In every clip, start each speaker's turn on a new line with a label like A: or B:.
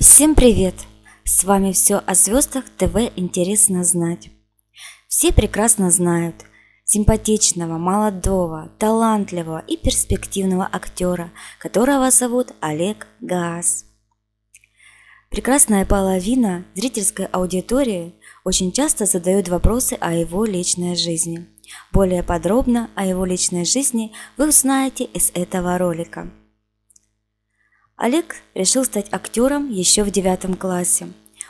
A: Всем привет! С вами все о звездах ТВ интересно знать. Все прекрасно знают симпатичного, молодого, талантливого и перспективного актера, которого зовут Олег Гаас. Прекрасная половина зрительской аудитории очень часто задают вопросы о его личной жизни. Более подробно о его личной жизни вы узнаете из этого ролика – Олег решил стать актером еще в девятом классе.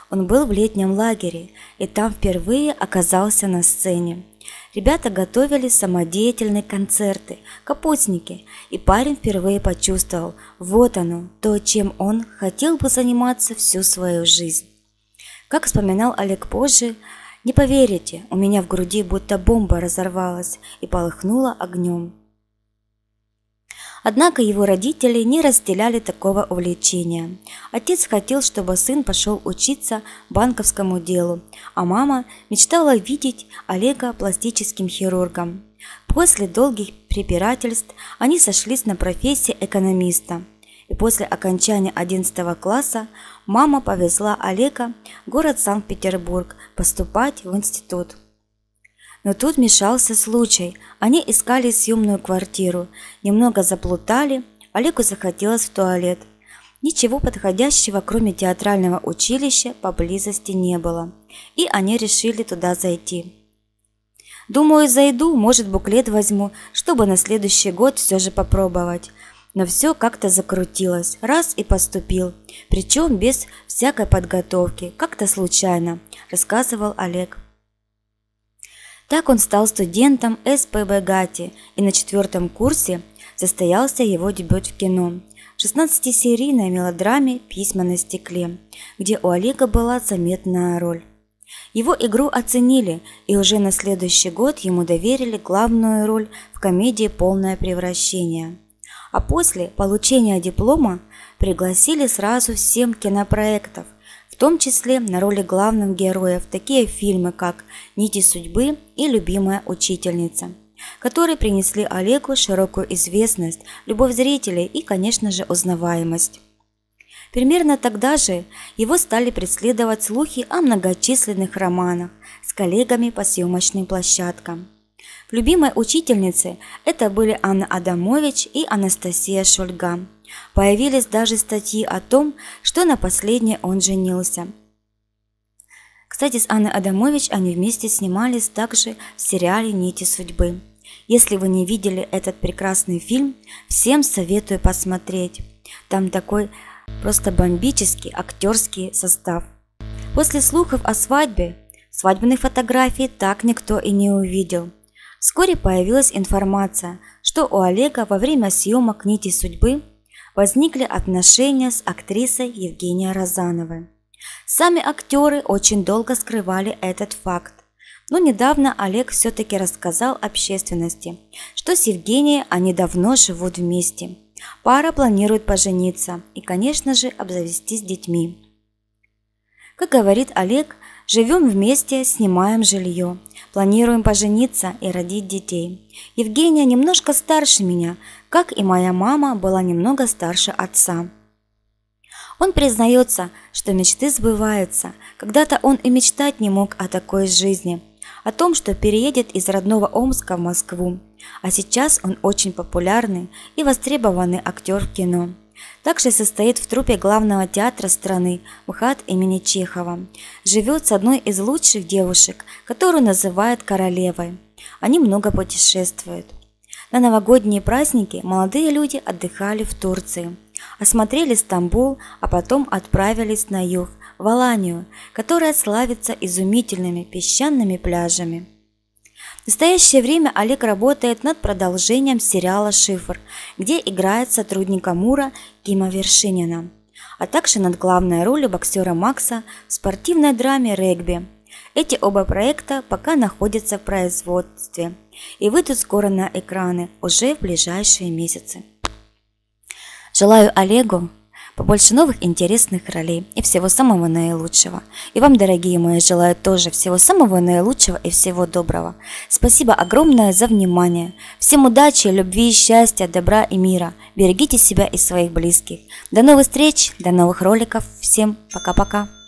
A: Он был в летнем лагере и там впервые оказался на сцене. Ребята готовили самодеятельные концерты, капустники, и парень впервые почувствовал, вот оно, то, чем он хотел бы заниматься всю свою жизнь. Как вспоминал Олег позже, не поверите, у меня в груди будто бомба разорвалась и полыхнула огнем. Однако его родители не разделяли такого увлечения. Отец хотел, чтобы сын пошел учиться банковскому делу, а мама мечтала видеть Олега пластическим хирургом. После долгих препирательств они сошлись на профессии экономиста. И после окончания 11 класса мама повезла Олега в город Санкт-Петербург поступать в институт. Но тут мешался случай. Они искали съемную квартиру, немного заплутали, Олегу захотелось в туалет. Ничего подходящего, кроме театрального училища, поблизости не было, и они решили туда зайти. Думаю, зайду, может, буклет возьму, чтобы на следующий год все же попробовать. Но все как-то закрутилось, раз и поступил, причем без всякой подготовки, как-то случайно, рассказывал Олег. Так он стал студентом СПБ ГАТИ, и на четвертом курсе состоялся его дебют в кино. В 16-серийной мелодраме «Письма на стекле», где у Олега была заметная роль. Его игру оценили, и уже на следующий год ему доверили главную роль в комедии «Полное превращение». А после получения диплома пригласили сразу всем кинопроектов – том числе на роли главных героев такие фильмы, как «Нити судьбы» и «Любимая учительница», которые принесли Олегу широкую известность, любовь зрителей и, конечно же, узнаваемость. Примерно тогда же его стали преследовать слухи о многочисленных романах с коллегами по съемочным площадкам. В «Любимой учительнице» это были Анна Адамович и Анастасия Шульга – Появились даже статьи о том, что на последней он женился. Кстати, с Анной Адамович они вместе снимались также в сериале «Нити судьбы». Если вы не видели этот прекрасный фильм, всем советую посмотреть. Там такой просто бомбический актерский состав. После слухов о свадьбе свадебных фотографий так никто и не увидел. Вскоре появилась информация, что у Олега во время съемок «Нити судьбы» возникли отношения с актрисой Евгенией Розановой. Сами актеры очень долго скрывали этот факт. Но недавно Олег все-таки рассказал общественности, что с Евгенией они давно живут вместе. Пара планирует пожениться и, конечно же, обзавестись детьми. Как говорит Олег, живем вместе, снимаем жилье, планируем пожениться и родить детей. Евгения немножко старше меня, как и моя мама была немного старше отца. Он признается, что мечты сбываются. Когда-то он и мечтать не мог о такой жизни, о том, что переедет из родного Омска в Москву. А сейчас он очень популярный и востребованный актер в кино. Также состоит в трупе главного театра страны МХАТ имени Чехова. Живет с одной из лучших девушек, которую называют королевой. Они много путешествуют. На новогодние праздники молодые люди отдыхали в Турции, осмотрели Стамбул, а потом отправились на юг, в Аланию, которая славится изумительными песчаными пляжами. В настоящее время Олег работает над продолжением сериала «Шифр», где играет сотрудника Мура Кима Вершинина, а также над главной ролью боксера Макса в спортивной драме «Регби», эти оба проекта пока находятся в производстве и выйдут скоро на экраны уже в ближайшие месяцы. Желаю Олегу побольше новых интересных ролей и всего самого наилучшего. И вам, дорогие мои, желаю тоже всего самого наилучшего и всего доброго. Спасибо огромное за внимание. Всем удачи, любви, счастья, добра и мира. Берегите себя и своих близких. До новых встреч, до новых роликов. Всем пока-пока.